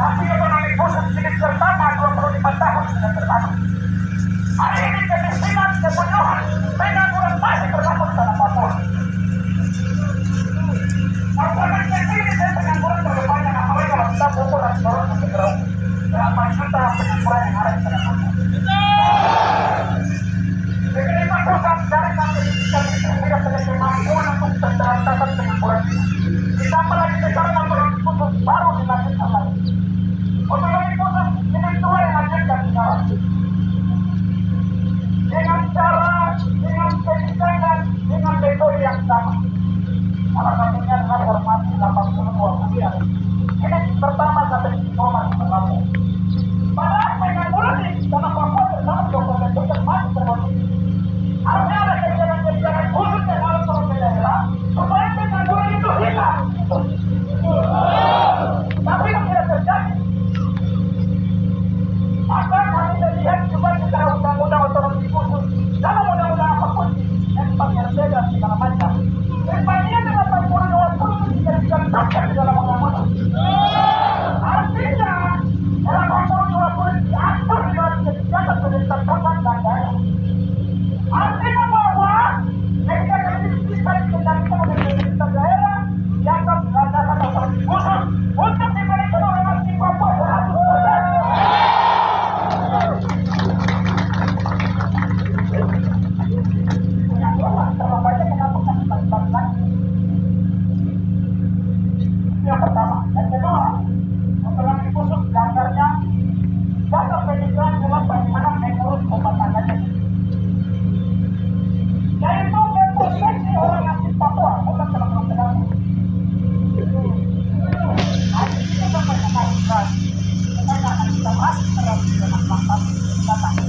Tapi ekonomi khusus jilid pertama 25 tahun sudah terbangun. Hari ini kemiskinan, kebunuhan, pengangguran masih berlangsung dalam papua. Masyarakat kecil dan pengangguran berdepannya apalagi kalau kita ukur dan turun ke. Berapa juta pengangguran yang ada di dalam papua. Penerima pusat dari kami kita tidak punya kemampuan untuk tercatat pengangguran. Ditambah lagi sekarang heart. 好，拜拜。